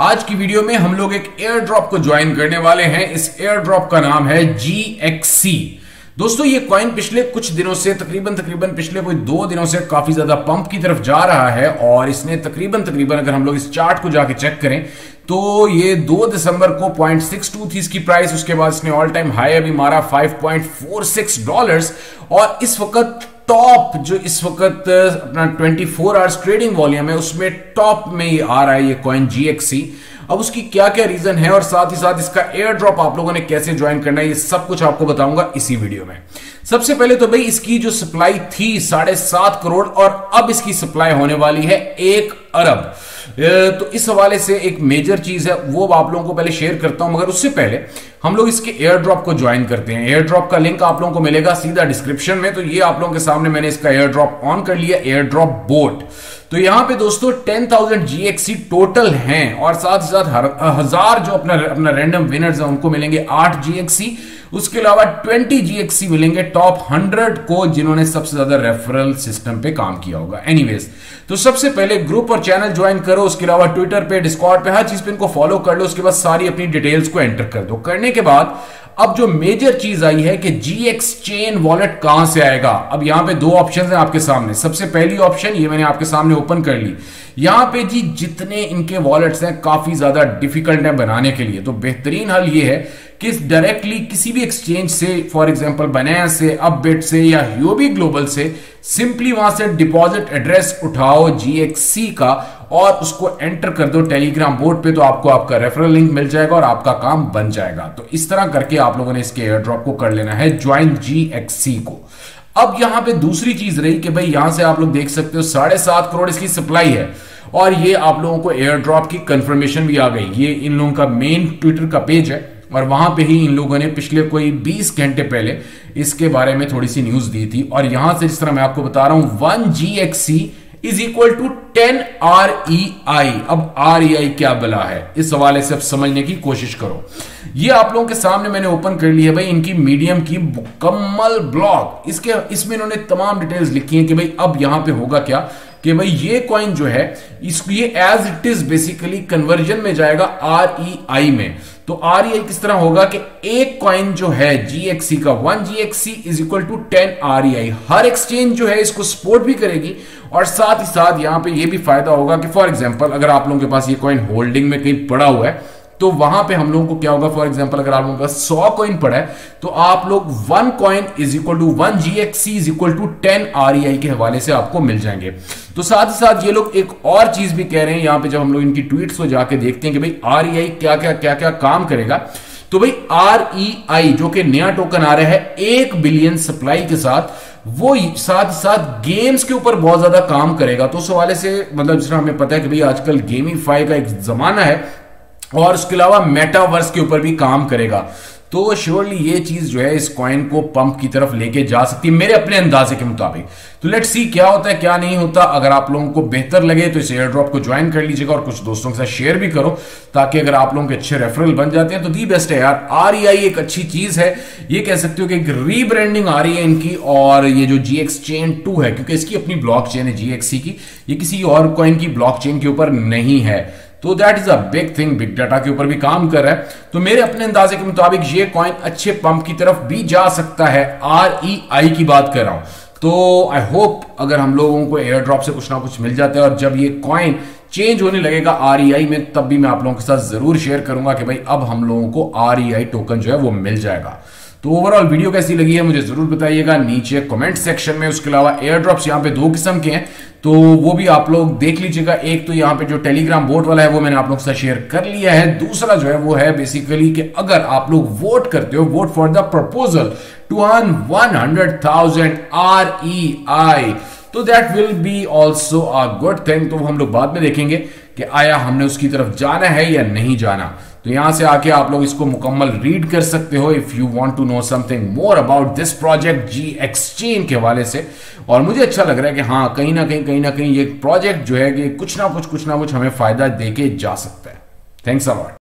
आज की वीडियो में हम लोग एक एयर ड्रॉप को ज्वाइन करने वाले हैं। इस एयर ड्रॉप का नाम है GXC दोस्तों, ये कॉइन पिछले कुछ दिनों से, तकरीबन तकरीबन पिछले कोई दो दिनों से काफ़ी ज़्यादा पंप की तरफ़ जा रहा है और इसने तकरीबन तकरीबन अगर हम लोग इस चार्ट को जाके चेक करें तो ये 2 दिसंबर को 0.62 थी इसकी प्राइस उसके बाद इसने ऑल टाइम हाई अभी मारा 5.46 डॉलर्स और इस वक्त टॉप जो इस वक्त अपना 24 फोर आवर्स ट्रेडिंग वॉल्यूम है, उसमें टॉप में ही आ रहा है ये कॉइन जीएक्सी अब उसकी क्या क्या रीजन है और साथ ही साथ इसका एयर ड्रॉप आप लोगों ने कैसे ज्वाइन करना है, ये सब कुछ आपको बताऊँगा इसी वीडियो में। सबसे पहले तो भाई इसकी जो सप्लाई थी साढ़े सात करोड़ और अब इसकी सप्लाई होने वाली है एक अरब। तो इस हवाले से एक मेजर चीज़ है वो आप लोगों को पहले शेयर करता हूँ मगर उससे पहले हम लोग इसके एयर ड्रॉप को ज्वाइन करते हैं। एयर ड्रॉप का लिंक आप लोगों को मिलेगा सीधा डिस्क्रिप्शन में तो ये आप लोगों के सामने मैंने इसका एयर ड्रॉप ऑन कर लिया एयर ड्रॉप बोट तो यहाँ पे दोस्तों 10,000 जीएक्सी टोटल हैं और साथ ही साथ हज़ार जो अपना अपना रैंडम विनर्स है उनको मिलेंगे आठ जीएक्सी उसके अलावा 20 जीएक्सी मिलेंगे टॉप 100 को, जिन्होंने सबसे ज़्यादा रेफरल सिस्टम पे काम किया होगा। एनीवेज तो सबसे पहले ग्रुप और चैनल ज्वाइन करो, उसके अलावा ट्विटर पे डिस्कॉर्ड पे, हर चीज़ पे इनको फॉलो कर लो, उसके बाद सारी अपनी डिटेल्स को एंटर कर दो। करने के बाद, अब जो मेजर चीज़ आई है कि जी एक्स चेन वॉलेट कहाँ से आएगा? अब यहाँ पे दो ऑप्शन है आपके सामने। सबसे पहली ऑप्शन ये मैंने आपके सामने ओपन कर ली यहाँ पे जी जितने इनके वॉलेट्स हैं, काफ़ी ज़्यादा डिफ़िकल्ट है बनाने के लिए। तो बेहतरीन हल ये है कि डायरेक्टली किसी भी एक्सचेंज से फॉर एग्जांपल बनाया से अपबिट से या ह्यूबी ग्लोबल से सिंपली वहाँ से डिपॉजिट एड्रेस उठाओ जीएक्सी का और उसको एंटर कर दो टेलीग्राम बोर्ड पे तो आपको आपका रेफरल लिंक मिल जाएगा और आपका काम बन जाएगा। तो इस तरह करके आप लोगों ने इसके एयर ड्रॉप को कर लेना है ज्वाइन जी को। अब यहाँ पे दूसरी चीज़ रही कि भाई यहाँ से आप लोग देख सकते हो, साढ़े सात करोड़ इसकी सप्लाई है। और ये आप लोगों को एयर ड्रॉप की कंफर्मेशन भी आ गई। ये इन लोगों का मेन ट्विटर का पेज है और वहाँ पे ही इन लोगों ने पिछले कोई 20 घंटे पहले इसके बारे में थोड़ी सी न्यूज़ दी थी। और यहाँ से जिस तरह मैं आपको बता रहा हूँ one G X C is equal to ten R E I अब आर ई आई क्या बला है? इस हवाले से अब समझने की कोशिश करो। ये आप लोगों के सामने मैंने ओपन कर ली है भाई, इनकी मीडियम की मुकम्मल ब्लॉग इसके, इसमें इन्होंने तमाम डिटेल्स लिखी हैं कि भाई अब यहाँ पे होगा क्या? कि भाई ये कॉइन जो है इसको ये as it is basically conversion में जाएगा आर ई आई में। तो आर ई आई किस तरह होगा कि एक कॉइन जो है जीएक्सी का one GXE is equal to ten R E I her exchange जो है, इसको सपोर्ट भी करेगी और साथ ही साथ यहाँ पे ये भी फ़ायदा होगा कि फॉर एग्जांपल अगर आप लोगों के पास ये कॉइन होल्डिंग में कहीं पड़ा हुआ है तो वहाँ पे हम लोगों को क्या होगा फॉर एग्जांपल अगर आप लोगों का सौ कॉइन पड़ा है तो आप लोग one coin is equal to one GXE is equal to ten R के हवाले से आपको मिल जाएँगे। तो साथ ही साथ ये लोग एक और चीज़ भी कह रहे हैं, यहाँ पे जब हम लोग इनकी ट्वीट को जाके देखते हैं कि भाई आर क्या क्या क्या क्या काम करेगा तो भाई आई जो कि नया टोकन आ रहा है, एक बिलियन सप्लाई के साथ वो साथ साथ गेम्स के ऊपर बहुत ज़्यादा काम करेगा। तो उस हवाले से मतलब जिस हमें पता है कि भाई आजकल गेमिंग का एक जमाना है और उसके अलावा मेटावर्स के ऊपर भी काम करेगा। तो श्योरली ये चीज़ जो है इस कॉइन को पंप की तरफ़ लेके जा सकती है, मेरे अपने अंदाजे के मुताबिक। तो लेट सी क्या होता है, क्या नहीं होता। अगर आप लोगों को बेहतर लगे तो इस एयर ड्रॉप को ज्वाइन कर लीजिएगा और कुछ दोस्तों के साथ शेयर भी करो, ताकि अगर आप लोगों के अच्छे रेफरल बन जाते हैं तो दी बेस्ट है यार। आर आई एक अच्छी चीज़ है। ये कह सकते हो कि एक रीब्रांडिंग आ रही है इनकी और ये जो जी एक्स चेन टू है, क्योंकि इसकी अपनी ब्लॉक चेन है जीएक्ससी की। ये किसी और कॉइन की ब्लॉक चेन के ऊपर नहीं है। तो that is a big thing big data के ऊपर भी काम कर रहा है। तो मेरे अपने अंदाजे के मुताबिक ये कॉइन अच्छे पंप की तरफ़ भी जा सकता है आर ई आई की बात कर रहा हूँ। तो आई होप अगर हम लोगों को एयर ड्रॉप से कुछ ना कुछ मिल जाता है और जब ये कॉइन चेंज होने लगेगा आर ई आई में, तब भी मैं आप लोगों के साथ ज़रूर शेयर करूँगा कि भाई अब हम लोगों को आर टोकन जो है वो मिल जाएगा। तो ओवरऑल वीडियो कैसी लगी है, मुझे ज़रूर बताइएगा। नीचे कमेंट सेक्शन में, उसके अलावा एयर ड्रॉप्स यहाँ पे दो किस्म के हैं। तो वो भी आप लोग देख लीजिएगा। एक तो यहाँ पे जो टेलीग्राम बोट वाला है, वो मैंने आप लोग से शेयर कर लिया है। दूसरा जो है, वो है बेसिकली कि अगर आप लोग वोट करते हो vote for the proposal to earn one hundred thousand R E I तो that will be also a good thing तो हम लोग बाद में देखेंगे कि आया हमने उसकी तरफ़ जाना है या नहीं जाना। तो यहाँ से आके आप लोग इसको मुकम्मल रीड कर सकते हो if you want to know something more about this project G exchange के हवाले से। और मुझे अच्छा लग रहा है कि हाँ कहीं ना कहीं कहीं ना कहीं ये प्रोजेक्ट जो है कि कुछ ना कुछ कुछ ना कुछ हमें फ़ायदा देके जा सकता है। Thanks a lot